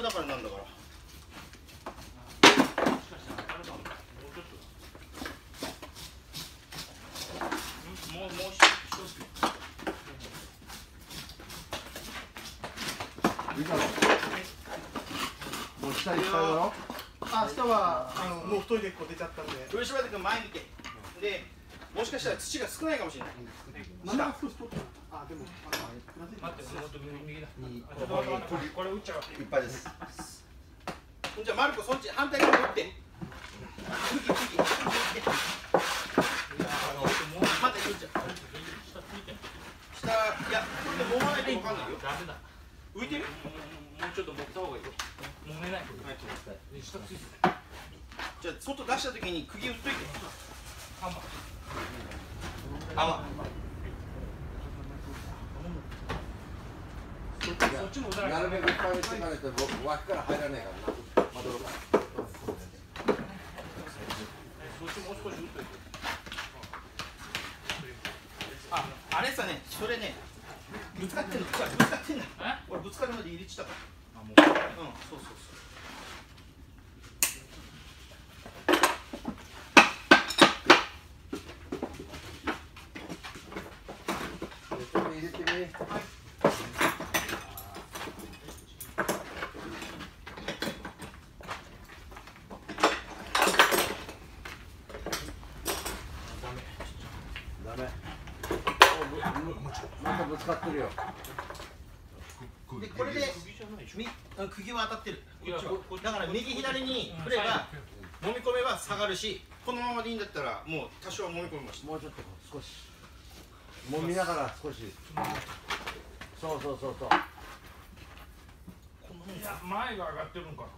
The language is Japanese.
下だからなんだから。もうもうもう下いっぱいだろ。あ下はあのもう太いでっこ出ちゃったんで。上島君前見てでもしかしたら土が少ないかもしれない。まだ少し取ったあでも待ってもっと右だこれ打っちゃういっぱいですじゃあマルコそっち反対側打って下いやこれで揉まないと分かんないよダメだ浮いてるもうちょっと持った方がいいよ揉めない下ついてるじゃあ外出した時に釘打っといて。ハンマー。あそっちも打たないなるべくいっぱいにしていかないと僕脇から入らないからなまどろがそっちもう少し打っといてああれさねそれねぶつかってんのぶつかってんだえ俺ぶつかるまで入れちゃったからあもううんそうそうそう入れてみダメまたぶつかってるよ。でこれで釘は当たってる。だから右左に振れば揉み込めば下がるしこのままでいいんだったらもう多少は揉み込みましたもうちょっと少し。もみながら少し。そうそうそうそう。いや前が上がってるんかな